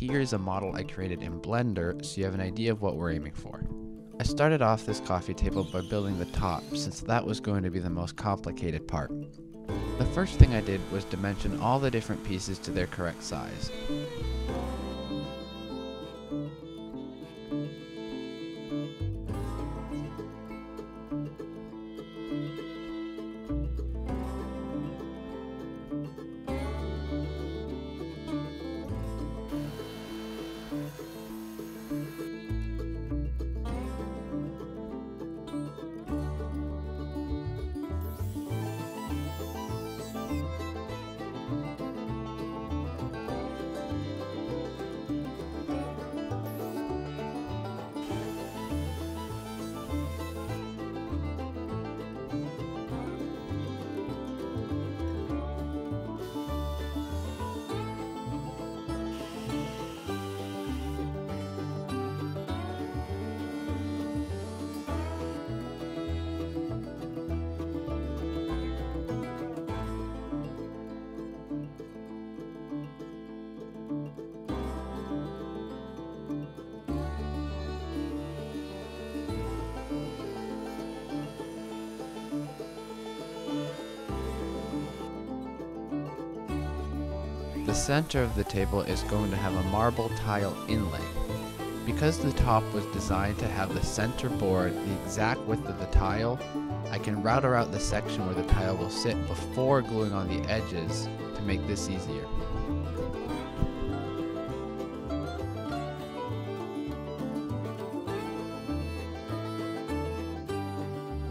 here is a model I created in Blender so you have an idea of what we're aiming for. I started off this coffee table by building the top since that was going to be the most complicated part. The first thing I did was dimension all the different pieces to their correct size. The center of the table is going to have a marble tile inlay. Because the top was designed to have the center board the exact width of the tile, I can router out the section where the tile will sit before gluing on the edges to make this easier.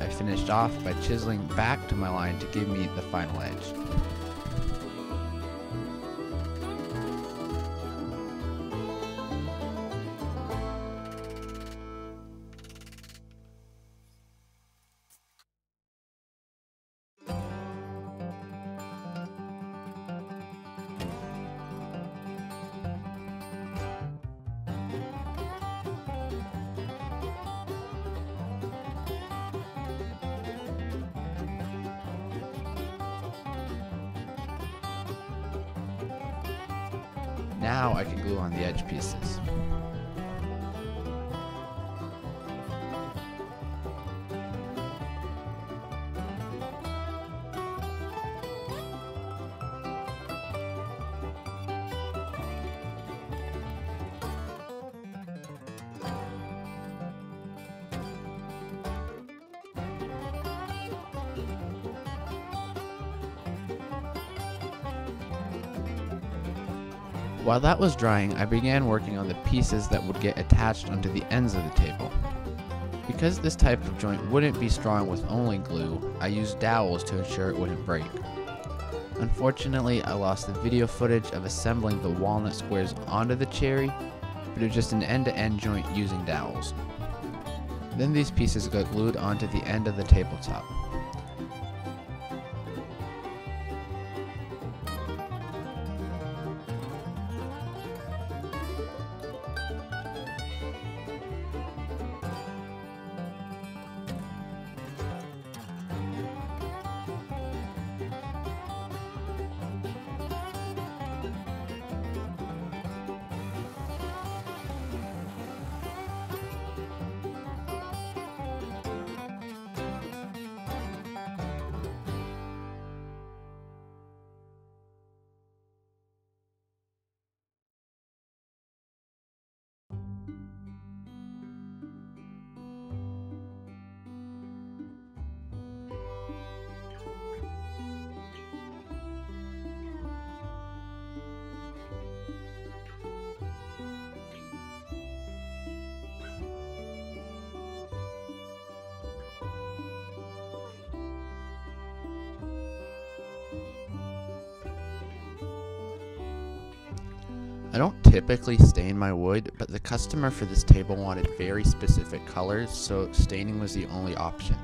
I finished off by chiseling back to my line to give me the final edge. Now I can glue on the edge pieces. While that was drying, I began working on the pieces that would get attached onto the ends of the table. Because this type of joint wouldn't be strong with only glue, I used dowels to ensure it wouldn't break. Unfortunately, I lost the video footage of assembling the walnut squares onto the cherry, but it was just an end-to-end -end joint using dowels. Then these pieces got glued onto the end of the tabletop. I don't typically stain my wood, but the customer for this table wanted very specific colors, so staining was the only option.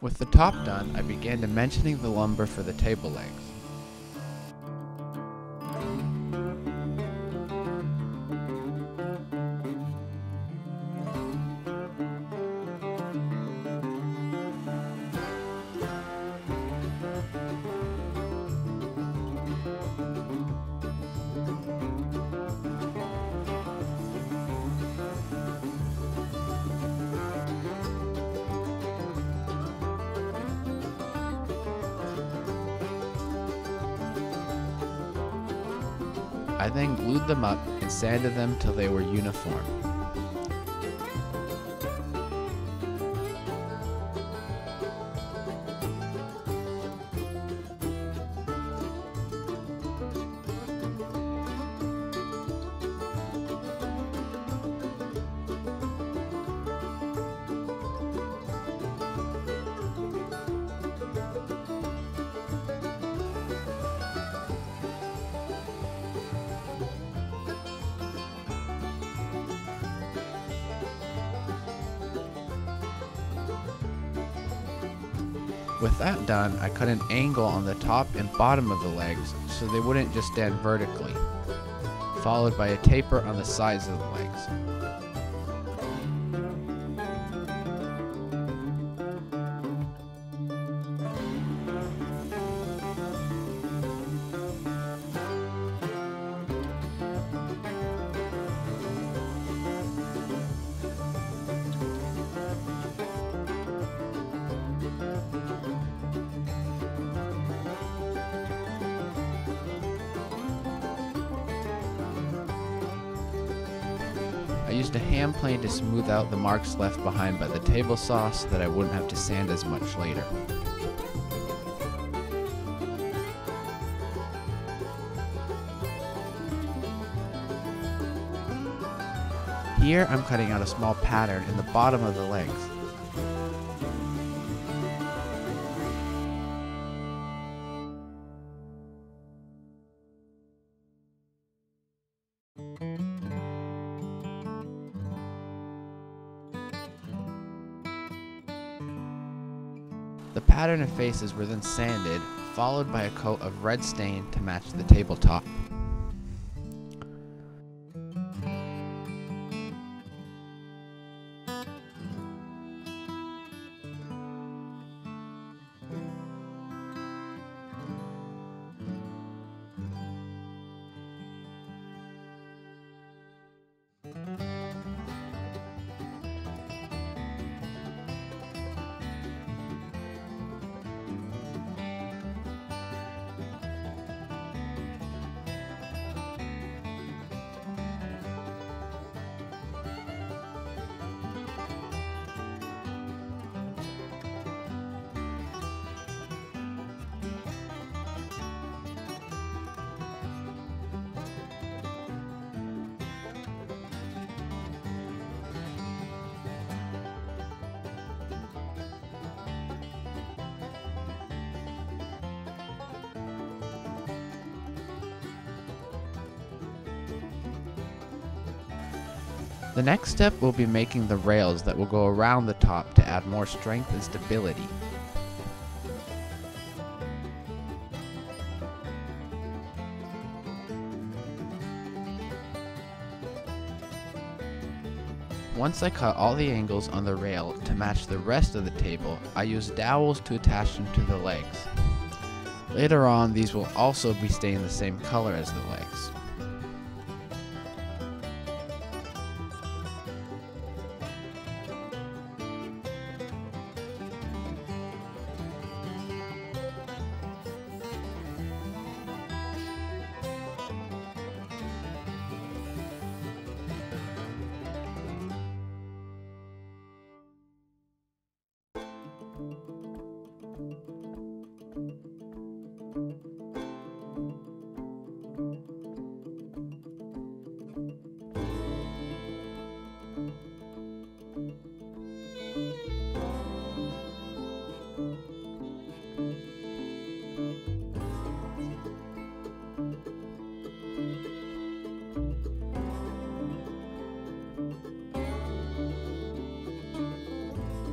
With the top done, I began dimensioning the lumber for the table legs. I then glued them up and sanded them till they were uniform. With that done, I cut an angle on the top and bottom of the legs so they wouldn't just stand vertically, followed by a taper on the sides of the legs. I used a hand plane to smooth out the marks left behind by the table saw so that I wouldn't have to sand as much later. Here I'm cutting out a small pattern in the bottom of the legs. The pattern and faces were then sanded, followed by a coat of red stain to match the tabletop. The next step will be making the rails that will go around the top to add more strength and stability. Once I cut all the angles on the rail to match the rest of the table, I use dowels to attach them to the legs. Later on, these will also be stained the same color as the legs.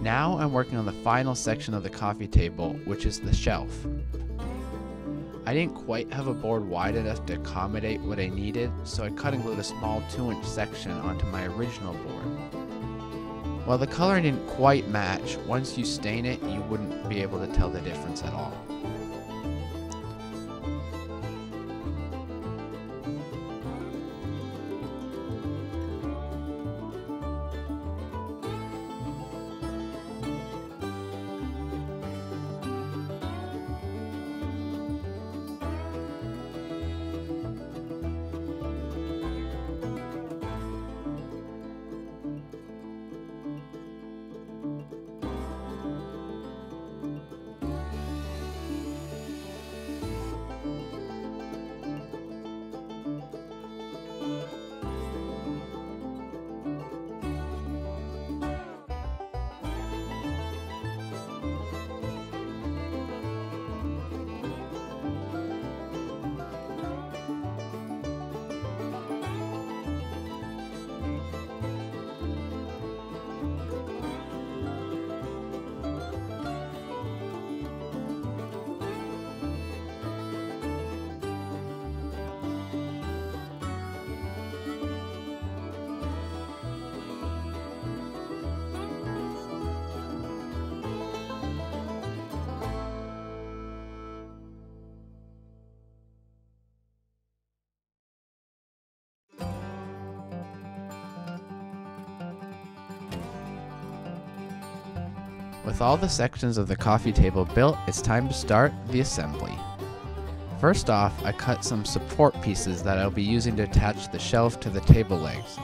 Now I'm working on the final section of the coffee table, which is the shelf. I didn't quite have a board wide enough to accommodate what I needed, so I cut and glued a small 2 inch section onto my original board. While the color didn't quite match, once you stain it, you wouldn't be able to tell the difference at all. With all the sections of the coffee table built, it's time to start the assembly. First off, I cut some support pieces that I'll be using to attach the shelf to the table legs.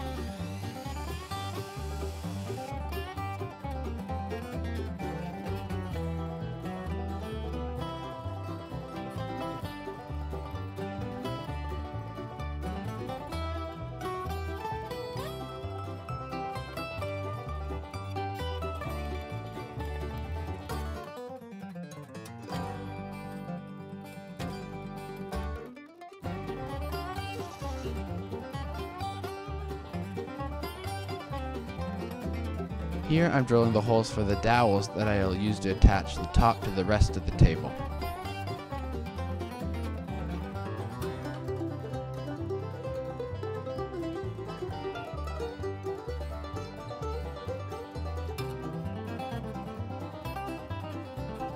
Here I'm drilling the holes for the dowels that I'll use to attach the top to the rest of the table.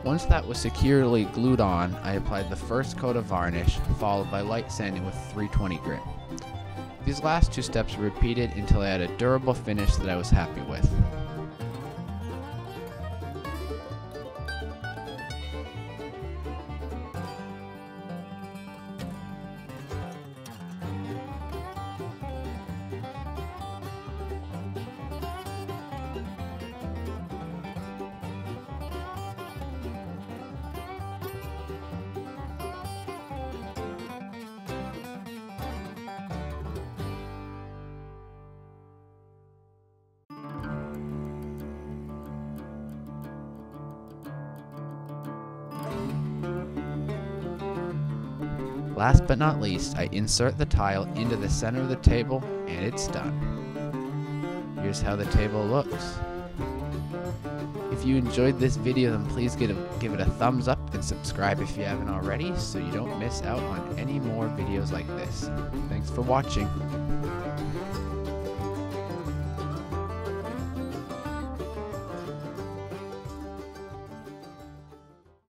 Once that was securely glued on, I applied the first coat of varnish, followed by light sanding with 320 grit. These last two steps were repeated until I had a durable finish that I was happy with. Last but not least, I insert the tile into the center of the table and it's done. Here's how the table looks. If you enjoyed this video, then please give it, give it a thumbs up and subscribe if you haven't already so you don't miss out on any more videos like this. Thanks for watching.